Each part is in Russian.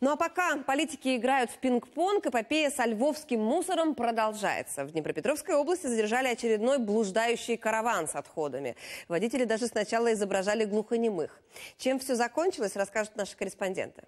Ну а пока политики играют в пинг-понг, эпопея со львовским мусором продолжается. В Днепропетровской области задержали очередной блуждающий караван с отходами. Водители даже сначала изображали глухонемых. Чем все закончилось, расскажут наши корреспонденты.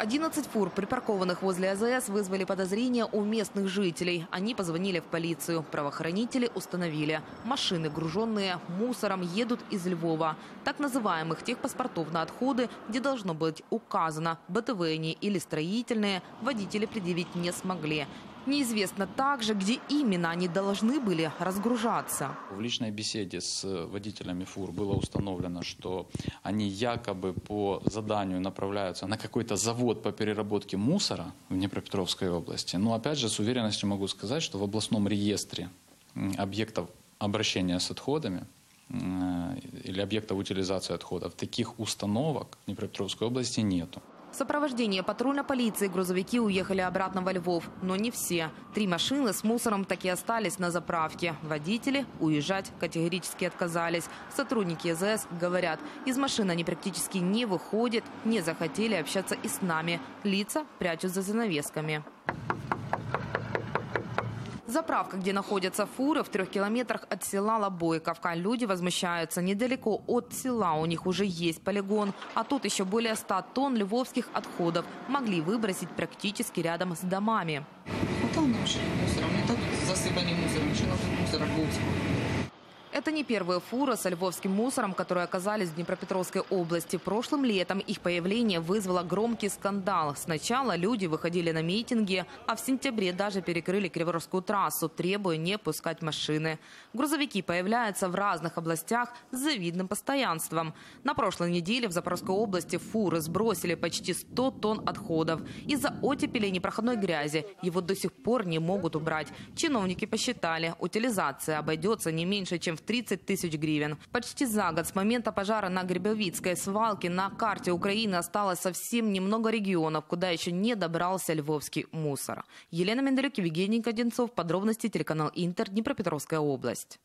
11 фур, припаркованных возле АЗС, вызвали подозрения у местных жителей. Они позвонили в полицию. Правоохранители установили. Машины, груженные мусором, едут из Львова. Так называемых техпаспортов на отходы, где должно быть указано БТВ или строительные, водители предъявить не смогли. Неизвестно также, где именно они должны были разгружаться. В личной беседе с водителями фур было установлено, что они якобы по заданию направляются на какой-то завод по переработке мусора в Днепропетровской области. Но опять же с уверенностью могу сказать, что в областном реестре объектов обращения с отходами или объектов утилизации отходов таких установок в Днепропетровской области нету. В сопровождении патрульной полиции грузовики уехали обратно во Львов. Но не все. Три машины с мусором так и остались на заправке. Водители уезжать категорически отказались. Сотрудники ЗС говорят, из машин они практически не выходят, не захотели общаться и с нами. Лица прячут за занавесками. Заправка, где находятся фуры, в трех километрах от села Лобойковка. Люди возмущаются. Недалеко от села у них уже есть полигон. А тут еще более 100 тонн львовских отходов могли выбросить практически рядом с домами. А там наши мусором. Не так засыпанный мусором. Еще надо мусора Львовского. Это не первая фура со львовским мусором, которые оказались в Днепропетровской области. Прошлым летом их появление вызвало громкий скандал. Сначала люди выходили на митинги, а в сентябре даже перекрыли Криворожскую трассу, требуя не пускать машины. Грузовики появляются в разных областях с завидным постоянством. На прошлой неделе в Запорожской области фуры сбросили почти 100 тонн отходов. Из-за оттепели и непроходной грязи его до сих пор не могут убрать. Чиновники посчитали, утилизация обойдется не меньше, чем в 30 тысяч гривен. Почти за год с момента пожара на Гребовицкой свалке на карте Украины осталось совсем немного регионов, куда еще не добрался львовский мусор. Елена Менделюк, Евгений Кодинцов. Подробности телеканал Интер, Днепропетровская область.